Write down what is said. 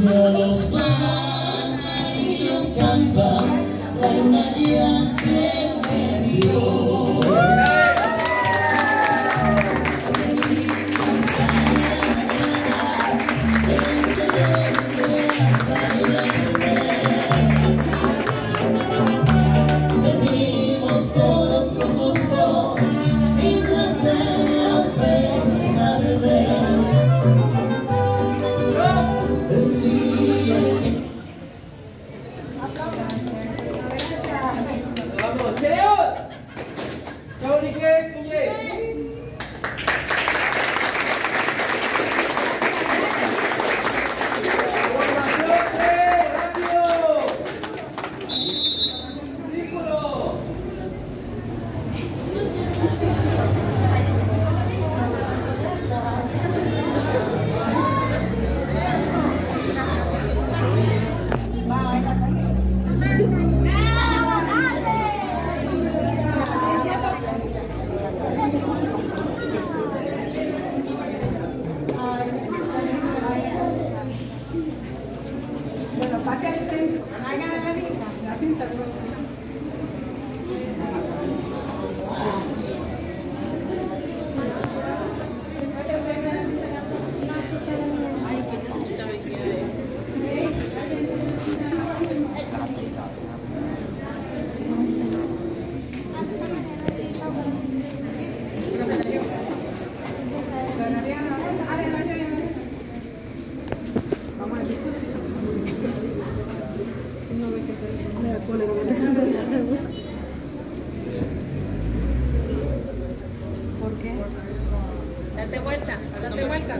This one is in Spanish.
los pájaros cantan, la luna lleva Gracias. Date vuelta, date vuelta.